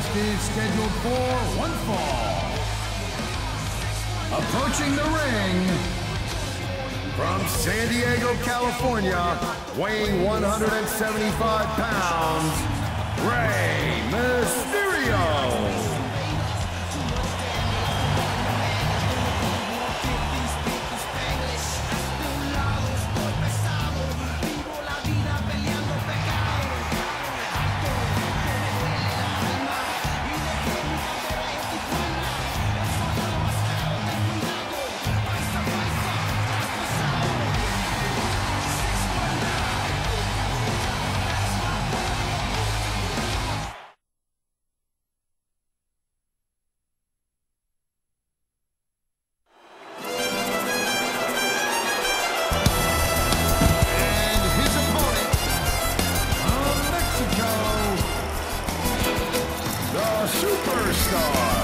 contest is scheduled for one fall. Approaching the ring from San Diego, California, weighing 175 pounds, Rey Mysterio. A superstar.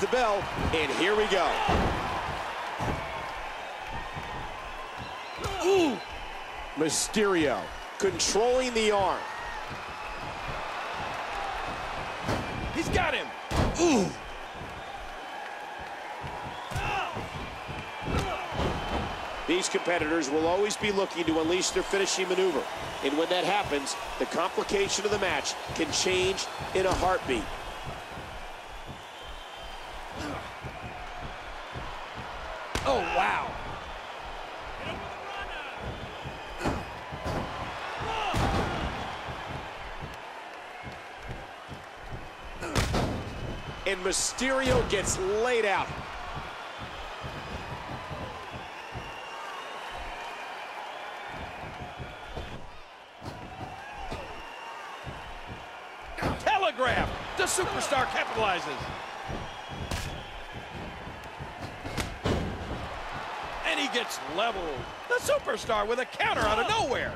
The bell, and here we go. Ooh! Mysterio controlling the arm. He's got him. Ooh! These competitors will always be looking to unleash their finishing maneuver. And when that happens, the complication of the match can change in a heartbeat. Oh, wow. And Mysterio gets laid out. Telegraph. The superstar capitalizes. He gets leveled. The superstar with a counter out of nowhere.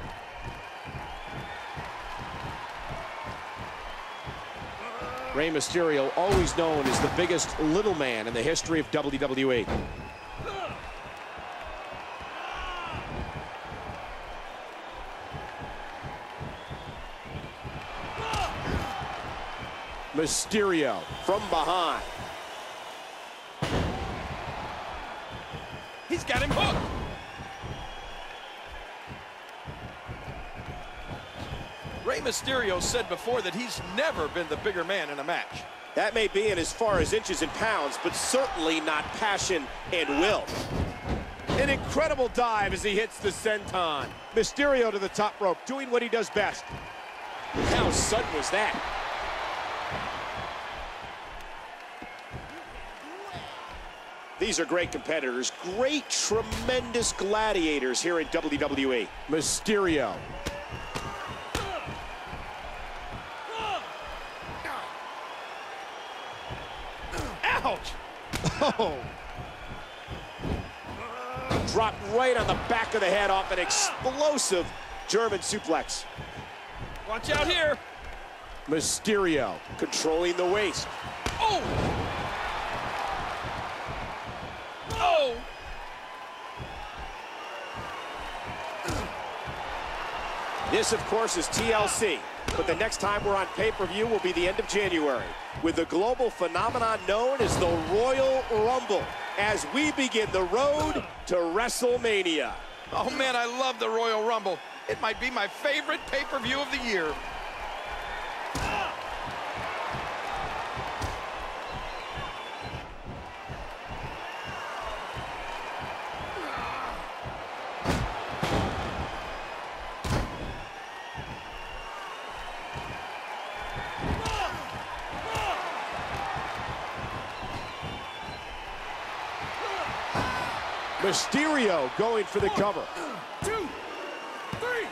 Rey Mysterio, always known as the biggest little man in the history of WWE. Mysterio from behind. He's got him hooked. Rey Mysterio said before that he's never been the bigger man in a match. That may be in as far as inches and pounds, but certainly not passion and will. An incredible dive as he hits the senton. Mysterio to the top rope, doing what he does best. How sudden was that? These are great competitors, great, tremendous gladiators here in WWE. Mysterio. Ouch! Oh. Dropped right on the back of the head off an explosive German suplex. Watch out here. Mysterio controlling the waist. Oh! Oh! This, of course, is TLC. But the next time we're on pay-per-view will be the end of January with the global phenomenon known as the Royal Rumble as we begin the road to WrestleMania. Oh, man, I love the Royal Rumble. It might be my favorite pay-per-view of the year. Mysterio going for the cover. Two, three.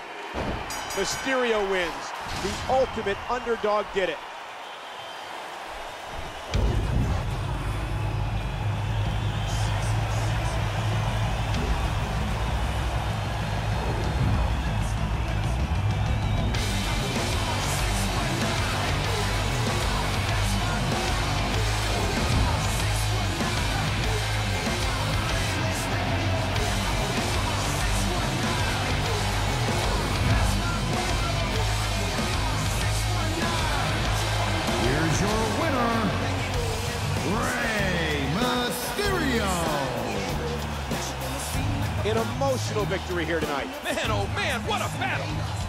Mysterio wins. The ultimate underdog did it. An emotional victory here tonight. Man, oh man, what a battle!